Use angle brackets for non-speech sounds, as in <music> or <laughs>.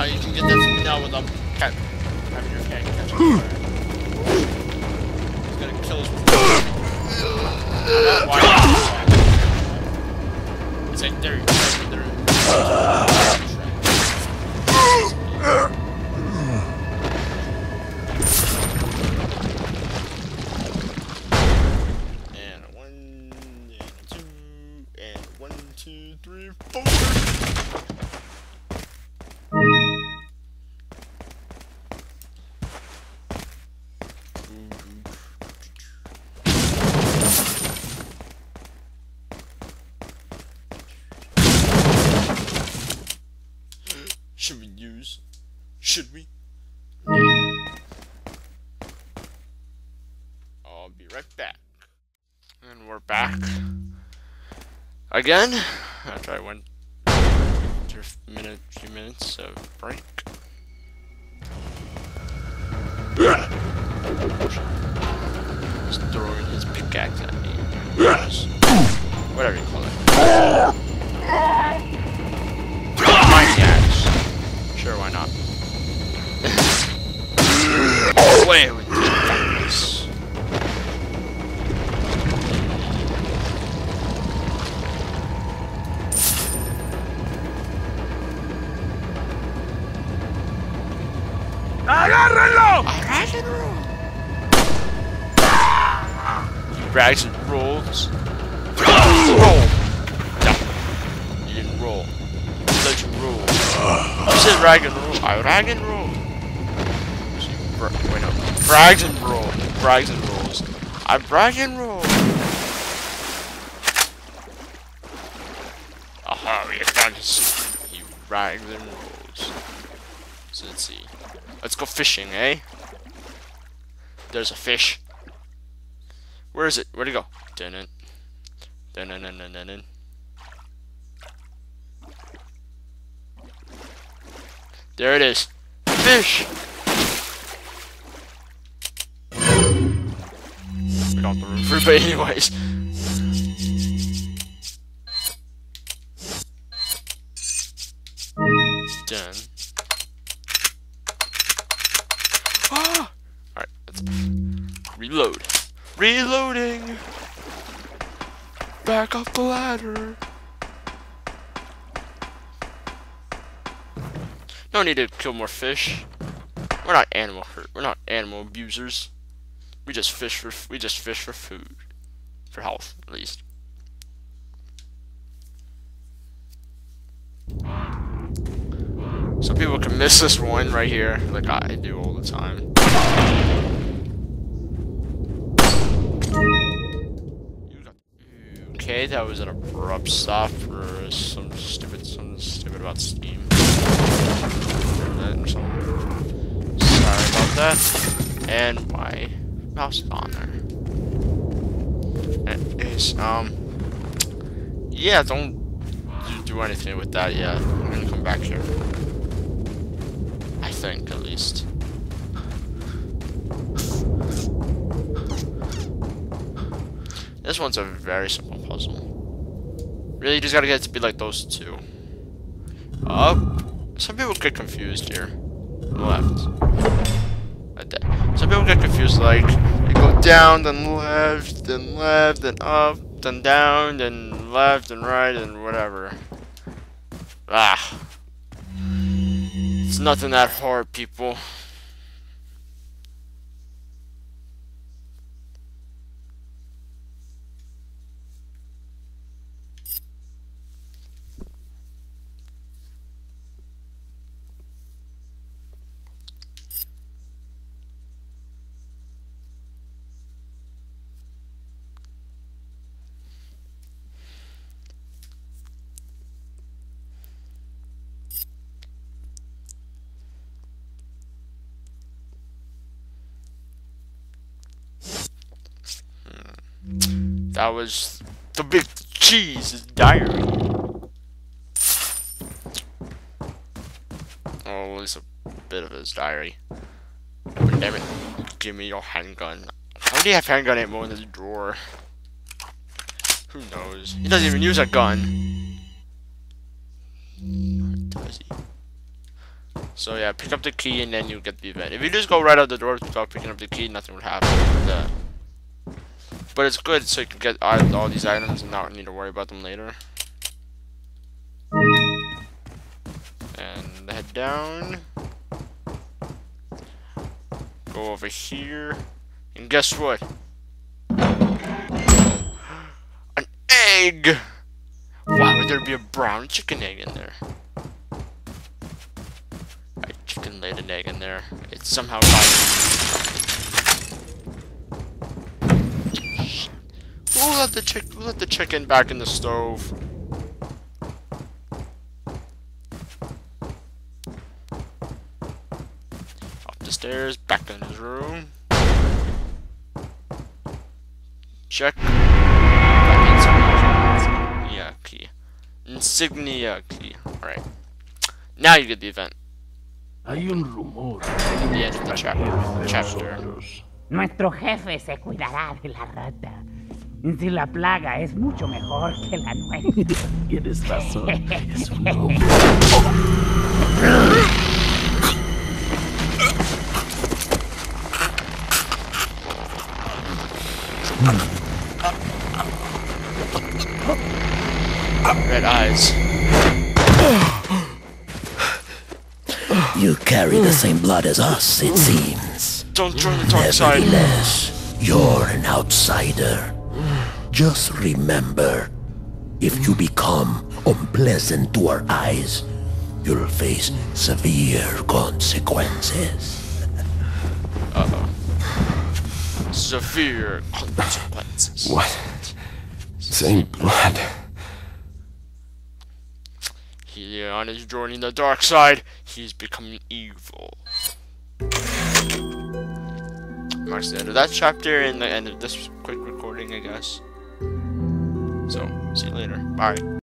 how you can get that from now without cat having your cat catch. He's gonna kill us with. It's like there, there, there. And two, and one, two, three, four. Should we? I'll be right back. And we're back. Again, after I went through a minute, few minutes of break. He's throwing his pickaxe at me. Whatever Away with the darkness. ¡Agárrenlo! Rags and rolls. roll. You didn't roll. You you roll. You said rag and roll. I rag and roll. Wait no. Brags and roll. Brags and rolls. I brag and roll. Aha, we have found his. He and rolls. So let's see. Let's go fishing, eh? There's a fish. Where is it? Where'd it go? Dun dun dun dun dun dun dun. There it is. Fish! Don't the room <laughs> but anyways. Done. Ah! <gasps> Alright, let's reload. Reloading! Back up the ladder. No need to kill more fish. We're not animal hurt. We're not animal abusers. We just fish for we just fish for food, for health at least. Some people can miss this one right here, like I do all the time. Okay, that was an abrupt stop for some stupid, some stupid about Steam. Sorry about that. And my mouse is on there. Anyways, um, yeah, don't do, anything with that yet. I'm gonna come back here. I think, at least. This one's a very simple puzzle. Really, you just gotta get it to be like those two. Up. Some people get confused here. Left. People get confused like, they go down, then left, then left, then up, then down, then left, and right, and whatever. Ah. It's nothing that hard, people. That was the big cheese diary. Oh, at least a bit of his diary. Damn it, give me your handgun. How do you have handgun ammo in this drawer? Who knows? He doesn't even use a gun. So yeah, pick up the key and then you get the event. If you just go right out the door without picking up the key, nothing would happen. Uh, But, it's good so you can get all these items and not need to worry about them later. And head down. Go over here. And guess what? <gasps> An egg! Why would there be a brown chicken egg in there? A chicken laid an egg in there. It somehow got Who let the chick who let the chicken back in the stove? Up the stairs, back in his room. Check. Insignia key. Insignia key. Alright. Now you get the event. Hay un rumor. The end of the chapter. chapter. Nuestro jefe se cuidará de la rata. Si la plaga es mucho mejor que la nuestra. <laughs> Tienes razón. Es un hombre. Red eyes. You carry the same blood as us, it seems. Don't join the dark side. Nevertheless, you're an outsider. Just remember, if you become unpleasant to our eyes, you'll face severe consequences. Severe consequences. What? Same blood. Leon is joining the dark side. He's becoming evil. Marks the end of that chapter and the end of this quick recording, I guess. Later. Bye.